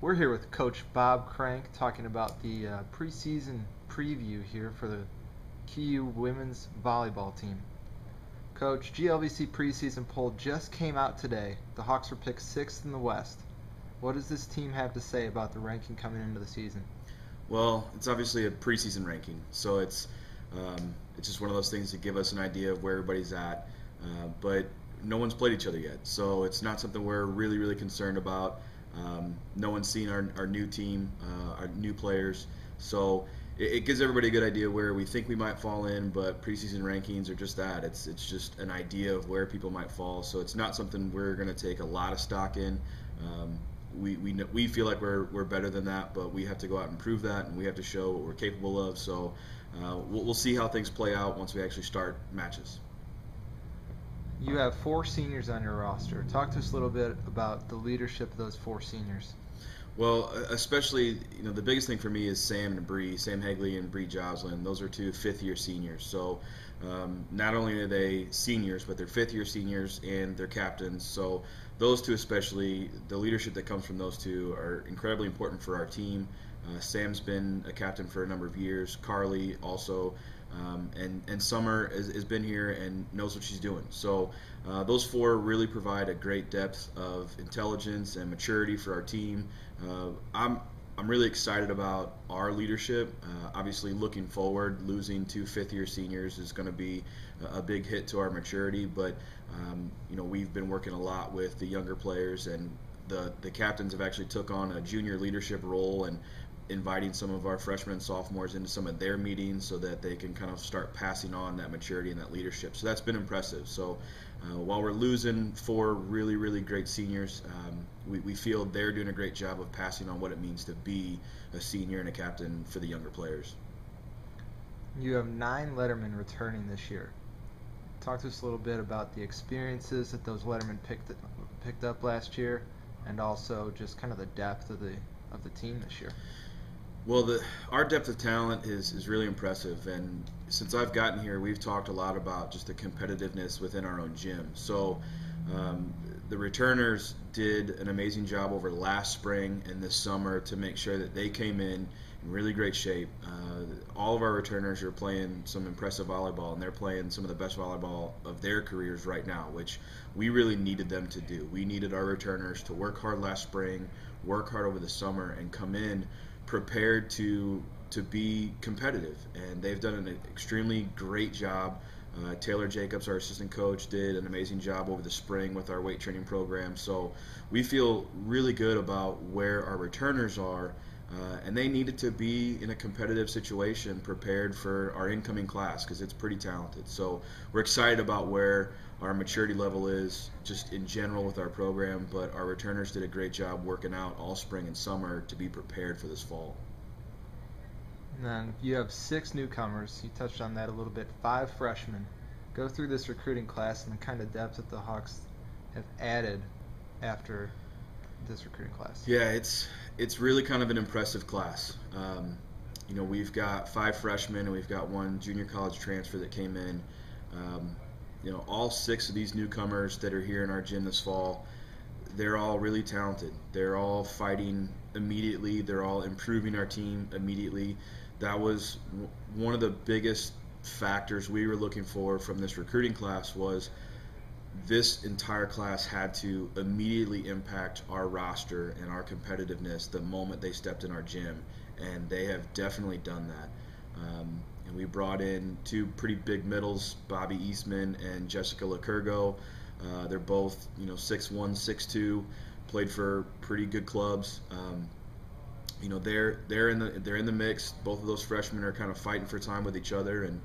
We're here with Coach Bob Crank talking about the uh, preseason preview here for the QU women's volleyball team. Coach, GLVC preseason poll just came out today. The Hawks were picked sixth in the West. What does this team have to say about the ranking coming into the season? Well, it's obviously a preseason ranking, so it's um, it's just one of those things to give us an idea of where everybody's at. Uh, but no one's played each other yet, so it's not something we're really really concerned about. Um, no one's seen our, our new team, uh, our new players. So it, it, gives everybody a good idea where we think we might fall in, but preseason rankings are just that. It's, it's just an idea of where people might fall. So it's not something we're going to take a lot of stock in. Um, we, we, we feel like we're, we're better than that, but we have to go out and prove that, and we have to show what we're capable of. So uh, we'll, we'll see how things play out once we actually start matches. You have four seniors on your roster. Talk to us a little bit about the leadership of those four seniors. Well, especially, you know, the biggest thing for me is Sam and Bree, Sam Hagley and Bree Joslin. Those are two fifth year seniors. So um, not only are they seniors, but they're fifth year seniors and they're captains. So those two, especially, the leadership that comes from those two are incredibly important for our team. Uh, Sam's been a captain for a number of years. Carly also um, and, and Summer has, has, been here and knows what she's doing. So uh, those four really provide a great depth of intelligence and maturity for our team. Uh, I'm I'm really excited about our leadership. Uh, obviously, looking forward, losing two fifth-year seniors is going to be a, big hit to our maturity. But um, you know, we've been working a lot with the younger players, and the the captains have actually took on a junior leadership role and inviting some of our freshmen and sophomores into some of their meetings so that they can kind of start passing on that maturity and that leadership. So that's been impressive. So uh, while we're losing four really, really great seniors, um, we, we feel they're doing a great job of passing on what it means to be a senior and a captain for the younger players. You have nine Lettermen returning this year. Talk to us a little bit about the experiences that those Lettermen picked picked up last year, and also just kind of the depth of the of the team this year. Well, the, our depth of talent is, is really impressive, and since I've gotten here, we've talked a lot about just the competitiveness within our own gym. So, um, the returners did an amazing job over last spring and this summer to make sure that they came in in really great shape. Uh, all of our returners are playing some impressive volleyball, and they're playing some of the best volleyball of their careers right now, which we really needed them to do. We needed our returners to work hard last spring, work hard over the summer, and come in prepared to to be competitive, and they've done an extremely great job. Uh, Taylor Jacobs, our assistant coach, did an amazing job over the spring with our weight training program. So we feel really good about where our returners are, uh, and they needed to be in a competitive situation, prepared for our incoming class because it's pretty talented. So we're excited about where our maturity level is just in general with our program, but our returners did a great job working out all spring and summer to be prepared for this fall. And then you have six newcomers. You touched on that a little bit. Five freshmen. Go through this recruiting class and the kind of depth that the Hawks have added after this recruiting class. Yeah, it's it's really kind of an impressive class. Um, you know, we've got five freshmen and we've got one junior college transfer that came in. Um, you know, all six of these newcomers that are here in our gym this fall, they're all really talented. They're all fighting immediately. They're all improving our team immediately. That was one of the biggest factors we were looking for from this recruiting class was this entire class had to immediately impact our roster and our competitiveness the moment they stepped in our gym, and they have definitely done that. Um, and we brought in two pretty big middles, Bobby Eastman and Jessica Lacurgo. Uh, they're both, you know, six one, six two, played for pretty good clubs. Um, you know, they're they're in the they're in the mix. Both of those freshmen are kind of fighting for time with each other, and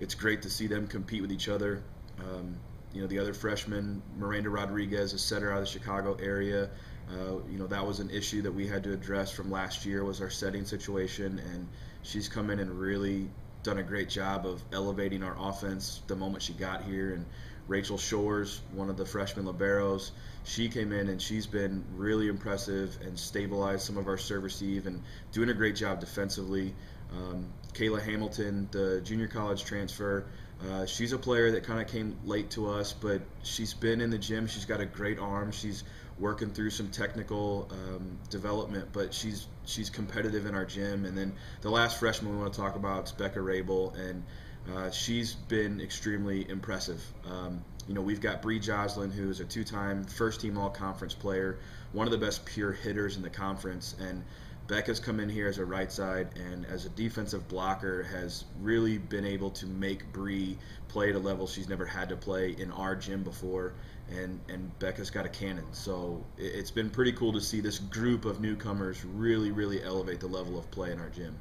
it's great to see them compete with each other. Um, you know, the other freshmen, Miranda Rodriguez, a setter out of the Chicago area. Uh, you know, that was an issue that we had to address from last year was our setting situation, and she's come in and really done a great job of elevating our offense the moment she got here. And Rachel Shores, one of the freshman liberos, she came in and she's been really impressive and stabilized some of our serve receive and doing a great job defensively. Um, Kayla Hamilton, the junior college transfer, uh, she's a player that kind of came late to us, but she's been in the gym. She's got a great arm. She's working through some technical um, development, but she's she's competitive in our gym. And then the last freshman we want to talk about is Becca Rabel, and uh, she's been extremely impressive. Um, you know, we've got Bree Joslin, who is a two-time first-team All-Conference player, one of the best pure hitters in the conference, and Becca's come in here as a right side and as a defensive blocker has really been able to make Bree play at a level she's never had to play in our gym before. And, and Becca's got a cannon. So it's been pretty cool to see this group of newcomers really, really elevate the level of play in our gym.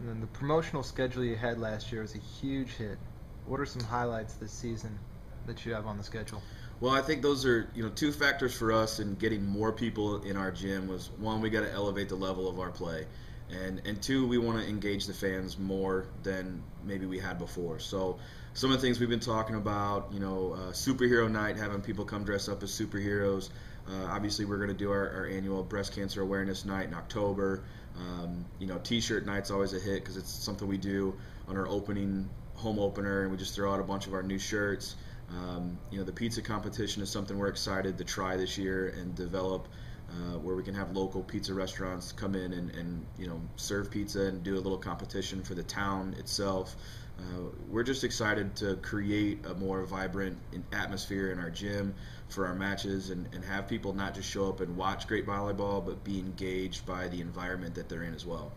And then the promotional schedule you had last year was a huge hit. What are some highlights this season that you have on the schedule? Well, I think those are you know two factors for us in getting more people in our gym was one we got to elevate the level of our play, and and two we want to engage the fans more than maybe we had before. So some of the things we've been talking about, you know, uh, superhero night, having people come dress up as superheroes. Uh, obviously, we're going to do our, our, annual breast cancer awareness night in October. Um, you know, T-shirt night's always a hit because it's something we do on our opening home opener, and we just throw out a bunch of our new shirts. Um, you know, the pizza competition is something we're excited to try this year and develop, uh, where we can have local pizza restaurants come in and, and, you know serve pizza and do a little competition for the town itself. Uh, we're just excited to create a more vibrant atmosphere in our gym for our matches and, and have people not just show up and watch great volleyball, but be engaged by the environment that they're in as well.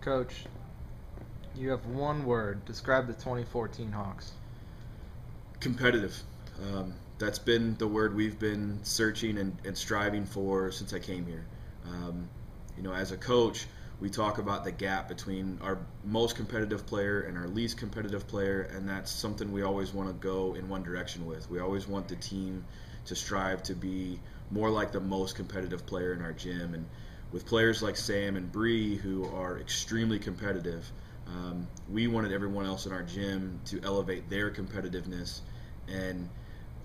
Coach, you have one word. Describe the 2014 Hawks competitive. Um, that's been the word we've been searching and, and striving for since I came here. Um, you know, as a coach, we talk about the gap between our most competitive player and our least competitive player, and that's something we always want to go in one direction with. We always want the team to strive to be more like the most competitive player in our gym, and with players like Sam and Bree who are extremely competitive. Um, we wanted everyone else in our gym to elevate their competitiveness and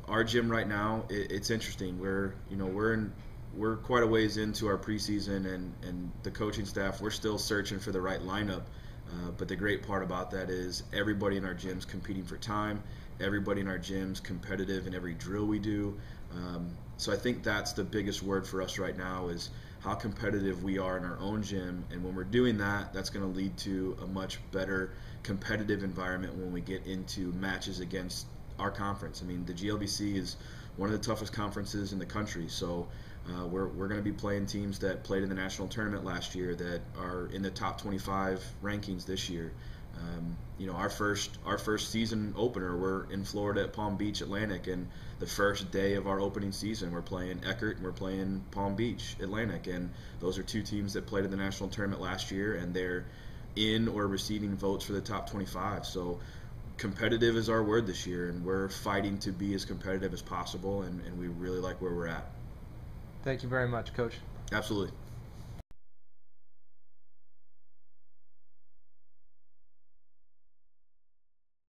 our gym right now, it, it's interesting. We're you know we're in we're quite a ways into our preseason, and and the coaching staff we're still searching for the right lineup. Uh, but the great part about that is everybody in our gyms competing for time. Everybody in our gyms competitive in every drill we do. Um, so I think that's the biggest word for us right now is how competitive we are in our own gym. And when we're doing that, that's going to lead to a much better competitive environment when we get into matches against our conference. I mean, the GLVC is one of the toughest conferences in the country. So uh, we're, we're going to be playing teams that played in the national tournament last year that are in the top 25 rankings this year. Um, you know, our first our first season opener, we're in Florida at Palm Beach Atlantic, and the first day of our opening season, we're playing Eckerd and we're playing Palm Beach Atlantic, and those are two teams that played in the national tournament last year, and they're in or receiving votes for the top 25. So competitive is our word this year, and we're fighting to be as competitive as possible, and, and we really like where we're at. Thank you very much, Coach. Absolutely.